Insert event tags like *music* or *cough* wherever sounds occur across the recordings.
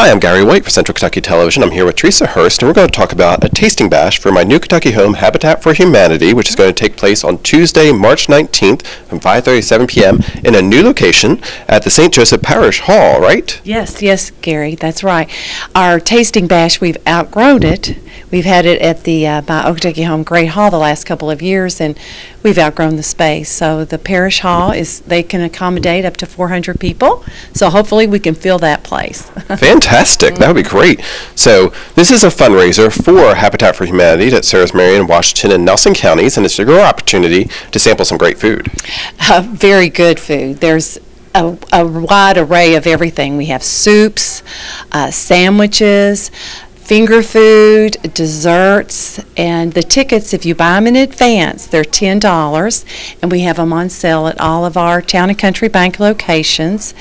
Hi, I'm Gary White for Central Kentucky Television. I'm here with Teresa Hurst, and we're going to talk about a tasting bash for my new Kentucky home, Habitat for Humanity, which is going to take place on Tuesday, March 19th from 5:30 to 7 p.m. in a new location at the St. Joseph Parish Hall, right? Yes, yes, Gary, that's right. Our tasting bash, we've outgrown it. We've had it at the, uh, by Old Kentucky Home Great Hall the last couple of years, and we've outgrown the space. So the parish hall is, they can accommodate up to 400 people, so hopefully we can fill that place. *laughs* Fantastic. That would be great. So, this is a fundraiser for Habitat for Humanity that serves Marion, Washington, and Nelson counties, and it's a great opportunity to sample some great food. Uh, Very good food. There's a, a wide array of everything. We have soups, uh, sandwiches, finger food, desserts, and the tickets, if you buy them in advance, they're $10, and we have them on sale at all of our Town and Country Bank locations.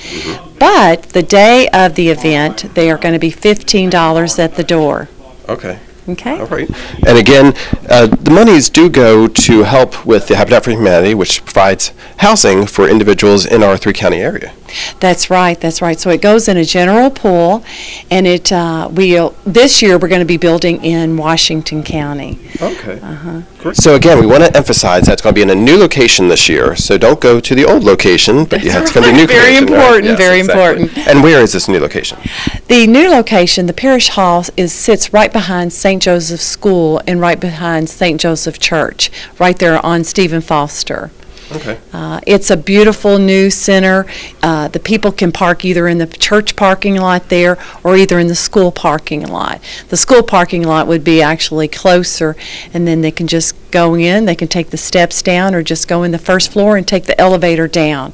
But the day of the event, they are going to be $15 at the door. Okay. Okay? All right. And again, uh, the monies do go to help with the Habitat for Humanity, which provides housing for individuals in our three-county area. That's right, that's right. So it goes in a general pool, and it, uh, we'll, this year, we're going to be building in Washington County. Okay. Uh-huh. So again, we want to emphasize that it's going to be in a new location this year. So don't go to the old location, but yeah, it's going to be new. Very location. right? important, Yes, very exactly. important. And where is this new location? The new location, the parish hall, is, sits right behind St. Joseph School and right behind St. Joseph Church, right there on Stephen Foster. Okay. Uh, It's a beautiful new center. Uh, The people can park either in the church parking lot there or either in the school parking lot. The school parking lot would be actually closer, and then they can just go in, they can take the steps down, or just go in the first floor and take the elevator down.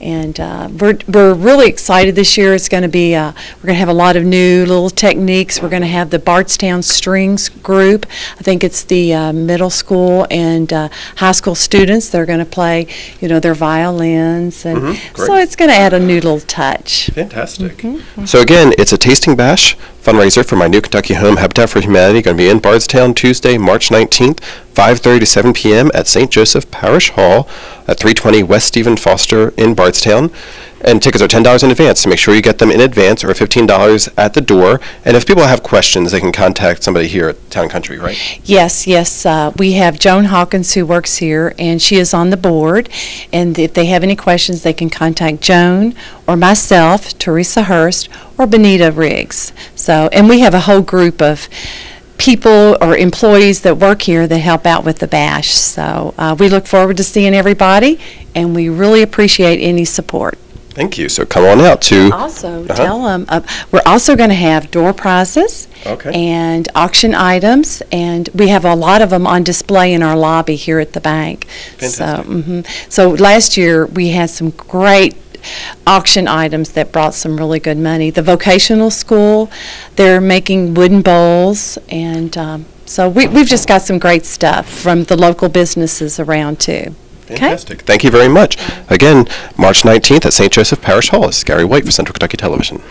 And uh, we're we're really excited this year. It's going to be, uh, we're going to have a lot of new little techniques. We're going to have the Bardstown Strings Group. I think it's the uh, middle school and uh, high school students. They're going to play, you know, their violins. And Mhm, so it's going to add a new little touch. Fantastic. Mm-hmm. So again, it's a tasting bash fundraiser for my new Kentucky home, Habitat for Humanity, going to be in Bardstown Tuesday, March 19th, 5:30 to 7 p.m. at St. Joseph Parish Hall at 320 West Stephen Foster in Bardstown. And tickets are $10 in advance, so make sure you get them in advance or $15 at the door. And if people have questions, they can contact somebody here at Town Country, right? Yes, yes. uh, We have Joan Hawkins who works here, and she is on the board. And if they have any questions, they can contact Joan or myself, Teresa Hurst, or Benita Riggs. So, and we have a whole group of people or employees that work here that help out with the bash. So uh, we look forward to seeing everybody, and we really appreciate any support. Thank you. So come on out to... Also, Uh-huh. tell them, we're also going to have door prizes Okay. and auction items, and we have a lot of them on display in our lobby here at the bank. Fantastic. So, mhm. So last year, we had some great auction items that brought some really good money. The vocational school, they're making wooden bowls, and um, so we, we've just got some great stuff from the local businesses around, too. Fantastic. Thank you very much. Again, March 19th at St. Joseph Parish Hall. This is Gary White for Central Kentucky Television.